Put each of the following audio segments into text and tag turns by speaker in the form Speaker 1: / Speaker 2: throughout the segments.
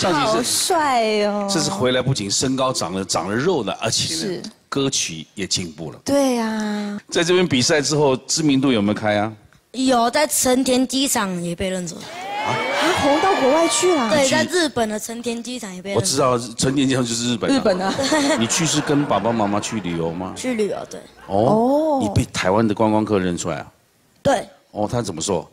Speaker 1: 尚
Speaker 2: 好帅哦！
Speaker 1: 这次回来不仅身高长了长了肉了，而且歌曲也进步了。
Speaker 2: 对呀，
Speaker 1: 在这边比赛之后，知名度有没有开啊？
Speaker 3: 有在成田机场也被认出来，
Speaker 2: 他红到国外去了。
Speaker 3: 对，在日本的成田机场也被。
Speaker 1: 我知道成田机场就是日本。
Speaker 2: 日本啊。
Speaker 1: 你去是跟爸爸妈妈去旅游吗？
Speaker 3: 去旅游，对
Speaker 1: 哦，你被台湾的观光客认出来啊？
Speaker 3: 对，
Speaker 1: 哦，他怎么说？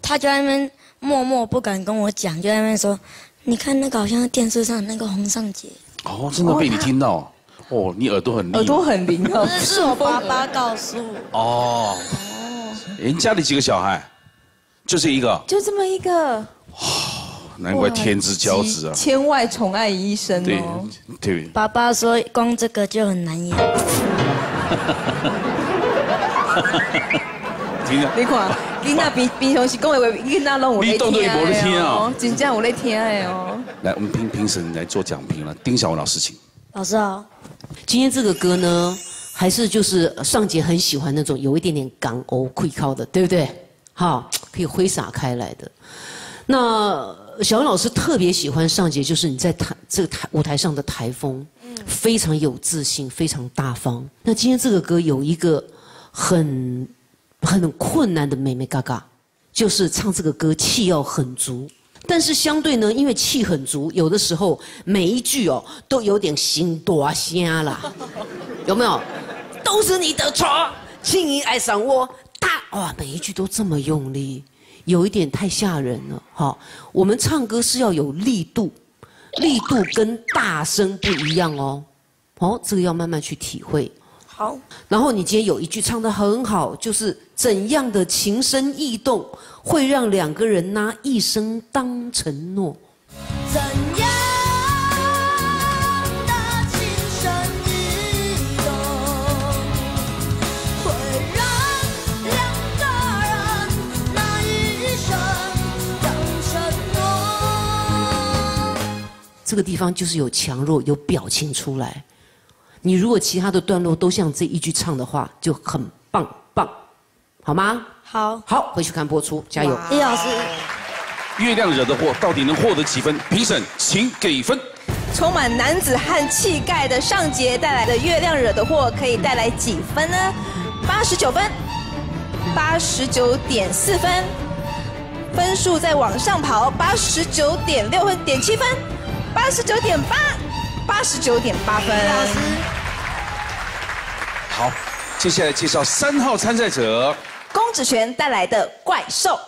Speaker 3: 他就在那边默默不敢跟我讲，就在那边说：“你看那个好像电视上那个洪尚杰。
Speaker 1: 哦，真的被你听到。哦，你耳朵很灵。
Speaker 2: 耳朵很灵”哦。
Speaker 3: 这是我爸爸告诉我。
Speaker 1: 哦。哦人家里几个小孩？就是一个。
Speaker 2: 就这么一个。
Speaker 1: 难怪天之骄子啊！
Speaker 2: 千外宠爱一生
Speaker 1: 对
Speaker 2: 哦。
Speaker 1: 对。
Speaker 3: 爸爸说光这个就很难养。
Speaker 1: 听着。
Speaker 2: 你看，囡仔平平常时讲的话，囡仔拢有在听的哦。真正有在听的哦。
Speaker 1: 来，我们评评审来做讲评了。丁小文老师，请。
Speaker 3: 老师啊。
Speaker 4: 今天这个歌呢，还是就是尚杰很喜欢那种有一点点港欧溃靠的，对不对？好，可以挥洒开来的。那小文老师特别喜欢尚杰，就是你在台这个台舞台上的台风，非常有自信，非常大方。那今天这个歌有一个很很困难的妹妹嘎嘎，就是唱这个歌气要很足。但是相对呢，因为气很足，有的时候每一句哦都有点心多虾啦，有没有？都是你的错，轻易爱上我，大哇，每一句都这么用力，有一点太吓人了。哈，我们唱歌是要有力度，力度跟大声不一样哦。哦，这个要慢慢去体会。
Speaker 3: 好。
Speaker 4: 然后你今天有一句唱得很好，就是怎样的情深意动，会让两个人拿一生当承诺。
Speaker 5: 怎样的情深意动，会让两个人拿一生当承诺？
Speaker 4: 这个地方就是有强弱，有表情出来。你如果其他的段落都像这一句唱的话，就很棒棒，好吗？
Speaker 3: 好，
Speaker 4: 好，回去看播出，加油！
Speaker 3: 李老师，
Speaker 1: 月亮惹的祸到底能获得几分？评审请给分。
Speaker 2: 充满男子汉气概的尚杰带来的《月亮惹的祸》可以带来几分呢？八十九分，八十九点四分，分数在往上跑，八十九点六分，点七分，八十九点八，八十九点八分。老师，
Speaker 1: 好，接下来介绍三号参赛者。
Speaker 2: 龚子璇带来的怪兽。